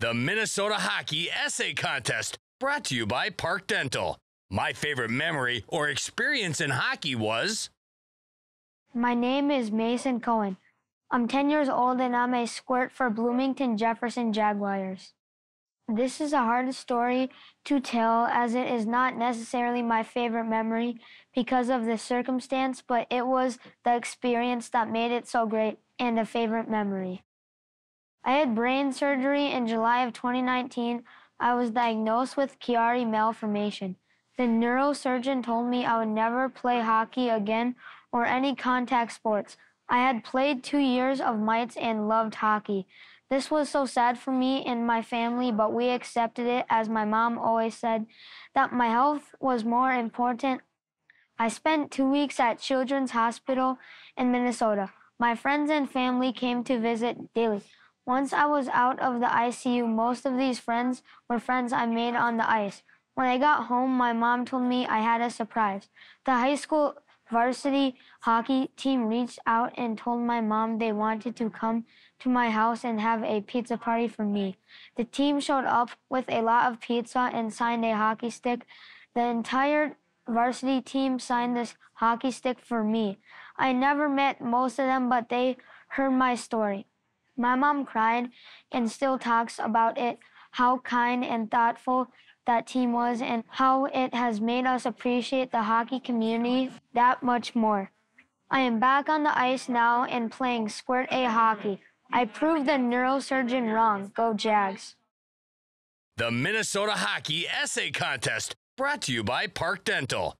The Minnesota Hockey Essay Contest, brought to you by Park Dental. My favorite memory or experience in hockey was. My name is Mason Cohen. I'm 10 years old and I'm a squirt for Bloomington Jefferson Jaguars. This is a hard story to tell as it is not necessarily my favorite memory because of the circumstance, but it was the experience that made it so great and a favorite memory. I had brain surgery in July of 2019. I was diagnosed with Chiari malformation. The neurosurgeon told me I would never play hockey again or any contact sports. I had played two years of mites and loved hockey. This was so sad for me and my family, but we accepted it as my mom always said that my health was more important. I spent two weeks at Children's Hospital in Minnesota. My friends and family came to visit daily. Once I was out of the ICU, most of these friends were friends I made on the ice. When I got home, my mom told me I had a surprise. The high school varsity hockey team reached out and told my mom they wanted to come to my house and have a pizza party for me. The team showed up with a lot of pizza and signed a hockey stick. The entire varsity team signed this hockey stick for me. I never met most of them, but they heard my story. My mom cried and still talks about it, how kind and thoughtful that team was, and how it has made us appreciate the hockey community that much more. I am back on the ice now and playing Squirt A hockey. I proved the neurosurgeon wrong. Go Jags. The Minnesota Hockey Essay Contest, brought to you by Park Dental.